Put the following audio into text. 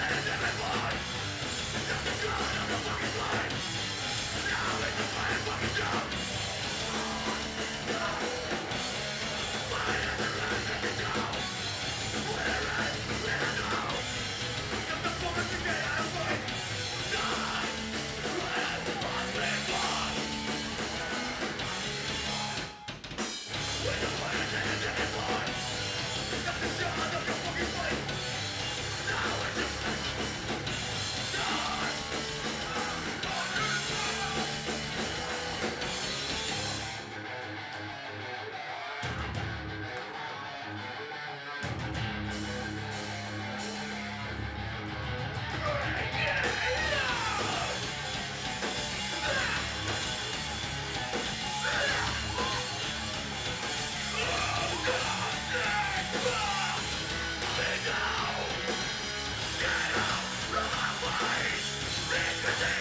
Save them Get out. From my face!